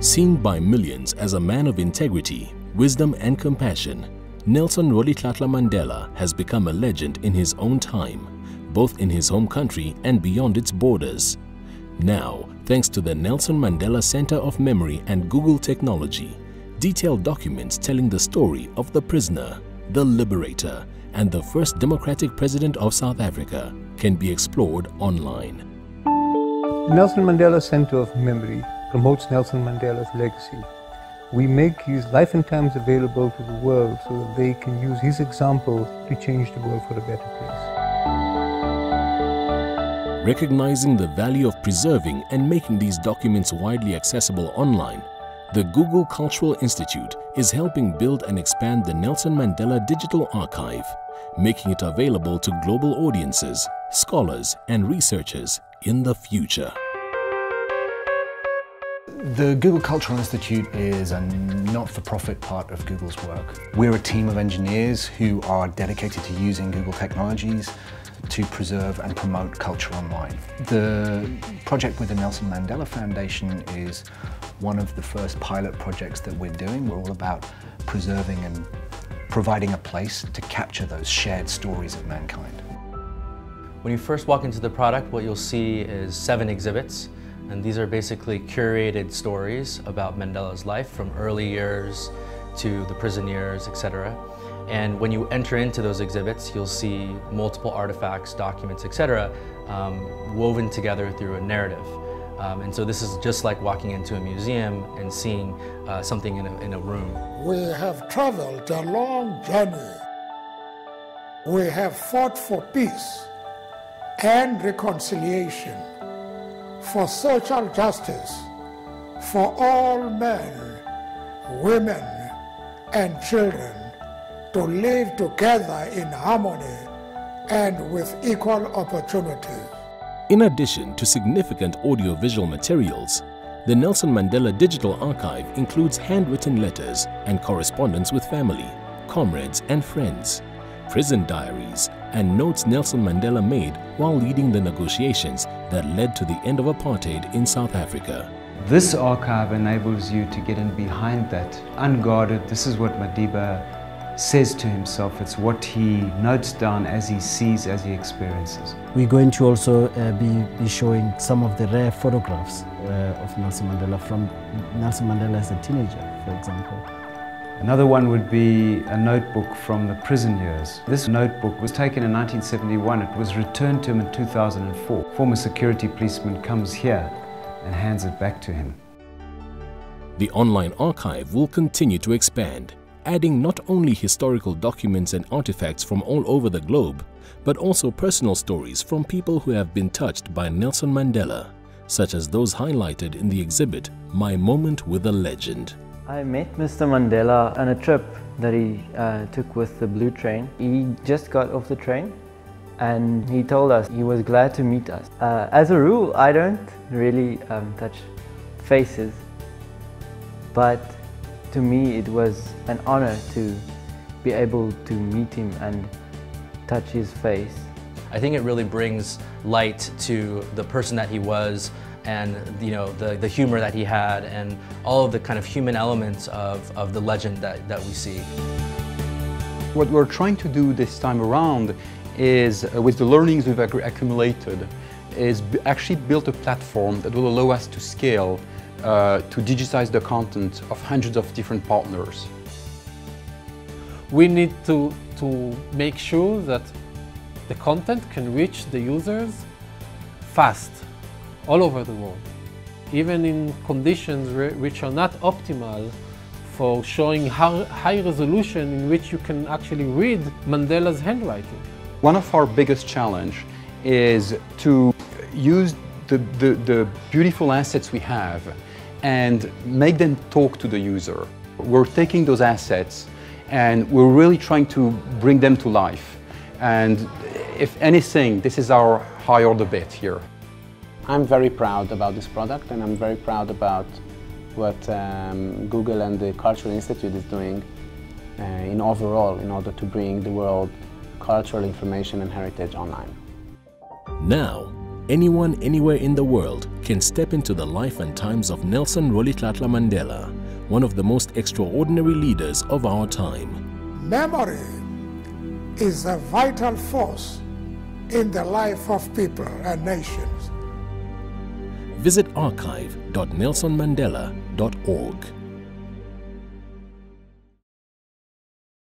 Seen by millions as a man of integrity, wisdom and compassion, Nelson Rolihlahla Mandela has become a legend in his own time, both in his home country and beyond its borders. Now, thanks to the Nelson Mandela Center of Memory and Google technology, detailed documents telling the story of the prisoner, the liberator, and the first democratic president of South Africa can be explored online. Nelson Mandela Center of Memory promotes Nelson Mandela's legacy. We make his life and times available to the world so that they can use his example to change the world for a better place. Recognizing the value of preserving and making these documents widely accessible online, the Google Cultural Institute is helping build and expand the Nelson Mandela Digital Archive, making it available to global audiences, scholars and researchers in the future. The Google Cultural Institute is a not-for-profit part of Google's work. We're a team of engineers who are dedicated to using Google technologies to preserve and promote culture online. The project with the Nelson Mandela Foundation is one of the first pilot projects that we're doing. We're all about preserving and providing a place to capture those shared stories of mankind. When you first walk into the product, what you'll see is seven exhibits. And these are basically curated stories about Mandela's life from early years to the prison years, etc. And when you enter into those exhibits, you'll see multiple artifacts, documents, etc., um, woven together through a narrative. Um, and so this is just like walking into a museum and seeing uh, something in a, in a room. We have traveled a long journey. We have fought for peace and reconciliation for social justice for all men, women, and children to live together in harmony and with equal opportunities. In addition to significant audiovisual materials, the Nelson Mandela Digital Archive includes handwritten letters and correspondence with family, comrades and friends, prison diaries, and notes Nelson Mandela made while leading the negotiations that led to the end of apartheid in South Africa. This archive enables you to get in behind that, unguarded. This is what Madiba says to himself. It's what he notes down as he sees, as he experiences. We're going to also uh, be, be showing some of the rare photographs uh, of Nelson Mandela from Nelson Mandela as a teenager, for example. Another one would be a notebook from the prison years. This notebook was taken in 1971. It was returned to him in 2004. Former security policeman comes here and hands it back to him. The online archive will continue to expand, adding not only historical documents and artifacts from all over the globe, but also personal stories from people who have been touched by Nelson Mandela, such as those highlighted in the exhibit My Moment with a Legend. I met Mr. Mandela on a trip that he uh, took with the Blue Train. He just got off the train and he told us he was glad to meet us. Uh, as a rule, I don't really um, touch faces, but to me it was an honor to be able to meet him and touch his face. I think it really brings light to the person that he was and you know the, the humor that he had and all of the kind of human elements of, of the legend that, that we see. What we're trying to do this time around is, uh, with the learnings we've accumulated, is actually build a platform that will allow us to scale uh, to digitize the content of hundreds of different partners. We need to, to make sure that the content can reach the users fast all over the world, even in conditions which are not optimal for showing high resolution in which you can actually read Mandela's handwriting. One of our biggest challenge is to use the, the, the beautiful assets we have and make them talk to the user. We're taking those assets and we're really trying to bring them to life. And if anything, this is our high order bet here. I'm very proud about this product and I'm very proud about what um, Google and the Cultural Institute is doing uh, in overall in order to bring the world cultural information and heritage online. Now, anyone anywhere in the world can step into the life and times of Nelson Rolihlahla Mandela, one of the most extraordinary leaders of our time. Memory is a vital force in the life of people and nations. Visit archive.nelsonmandela.org.